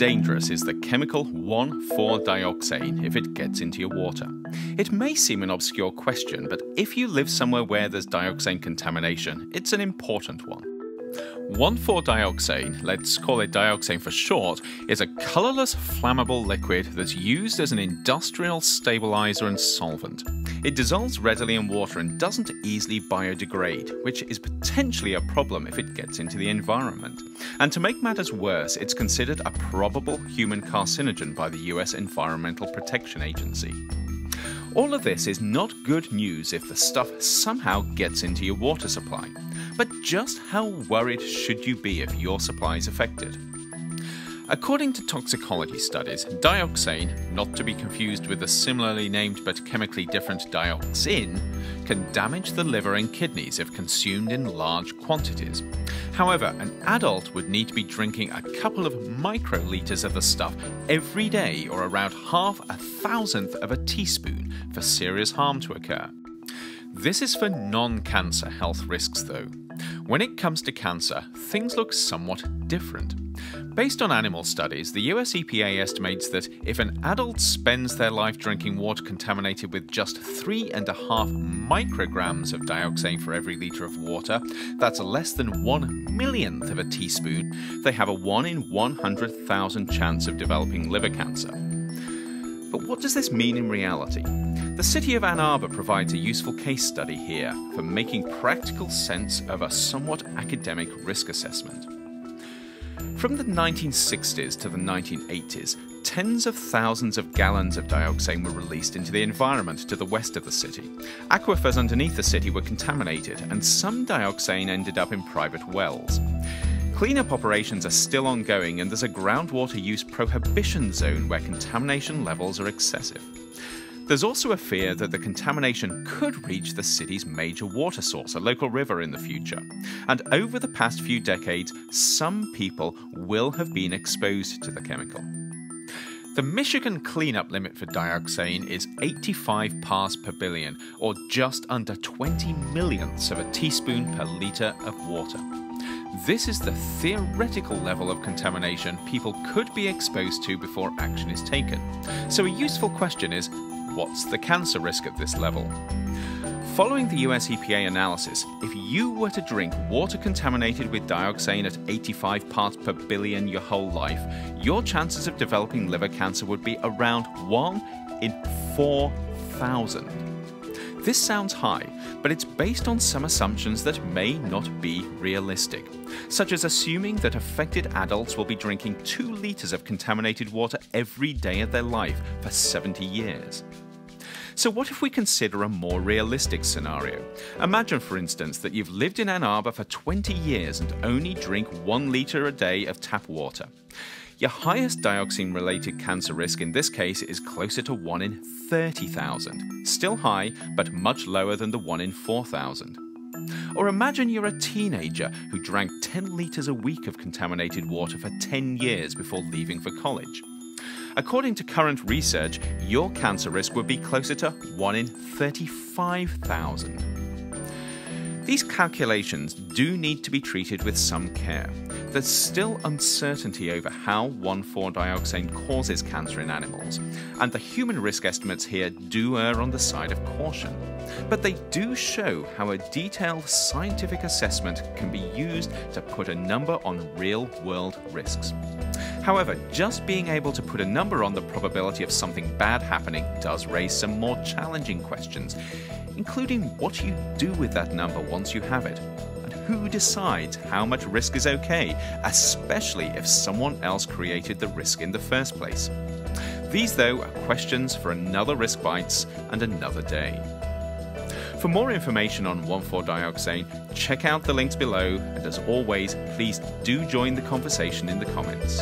dangerous is the chemical 1,4-dioxane if it gets into your water? It may seem an obscure question, but if you live somewhere where there's dioxane contamination, it's an important one. 1,4-dioxane, let's call it dioxane for short, is a colourless flammable liquid that's used as an industrial stabiliser and solvent. It dissolves readily in water and doesn't easily biodegrade, which is potentially a problem if it gets into the environment. And to make matters worse, it's considered a probable human carcinogen by the US Environmental Protection Agency. All of this is not good news if the stuff somehow gets into your water supply. But just how worried should you be if your supply is affected? According to toxicology studies, dioxane, not to be confused with the similarly named but chemically different dioxin, can damage the liver and kidneys if consumed in large quantities. However, an adult would need to be drinking a couple of microliters of the stuff every day or around half a thousandth of a teaspoon for serious harm to occur. This is for non cancer health risks, though. When it comes to cancer, things look somewhat different. Based on animal studies, the US EPA estimates that if an adult spends their life drinking water contaminated with just 3.5 micrograms of dioxane for every litre of water, that's less than one millionth of a teaspoon, they have a 1 in 100,000 chance of developing liver cancer. But what does this mean in reality? The city of Ann Arbor provides a useful case study here for making practical sense of a somewhat academic risk assessment. From the 1960s to the 1980s, tens of thousands of gallons of dioxane were released into the environment to the west of the city. Aquifers underneath the city were contaminated, and some dioxane ended up in private wells. Cleanup operations are still ongoing, and there's a groundwater use prohibition zone where contamination levels are excessive. There's also a fear that the contamination could reach the city's major water source, a local river, in the future. And over the past few decades, some people will have been exposed to the chemical. The Michigan cleanup limit for dioxane is 85 parts per billion, or just under 20 millionths of a teaspoon per litre of water. This is the theoretical level of contamination people could be exposed to before action is taken. So, a useful question is what's the cancer risk at this level? Following the US EPA analysis, if you were to drink water contaminated with dioxane at 85 parts per billion your whole life, your chances of developing liver cancer would be around 1 in 4,000. This sounds high, but it's based on some assumptions that may not be realistic, such as assuming that affected adults will be drinking 2 litres of contaminated water every day of their life for 70 years. So, what if we consider a more realistic scenario? Imagine, for instance, that you've lived in Ann Arbor for 20 years and only drink 1 litre a day of tap water. Your highest dioxane related cancer risk in this case is closer to 1 in 30,000. Still high, but much lower than the 1 in 4,000. Or imagine you're a teenager who drank 10 litres a week of contaminated water for 10 years before leaving for college. According to current research, your cancer risk would be closer to 1 in 35,000. These calculations do need to be treated with some care. There's still uncertainty over how 1,4-dioxane causes cancer in animals, and the human risk estimates here do err on the side of caution. But they do show how a detailed scientific assessment can be used to put a number on real world risks. However, just being able to put a number on the probability of something bad happening does raise some more challenging questions, including what you do with that number once you have it, and who decides how much risk is okay, especially if someone else created the risk in the first place. These, though, are questions for another Risk Bites and another day. For more information on 1,4-dioxane, check out the links below, and as always, please do join the conversation in the comments.